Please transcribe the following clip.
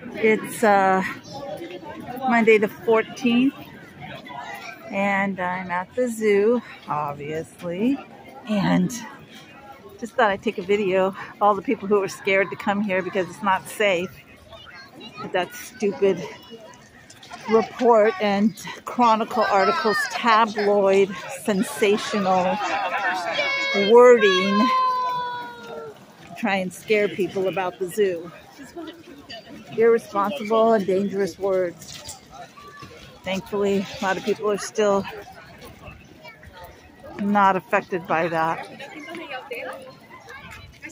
It's uh, Monday the 14th, and I'm at the zoo, obviously, and just thought I'd take a video of all the people who are scared to come here because it's not safe. With that stupid report and chronicle articles, tabloid, sensational wording try and scare people about the zoo. Irresponsible and dangerous words. Thankfully, a lot of people are still not affected by that.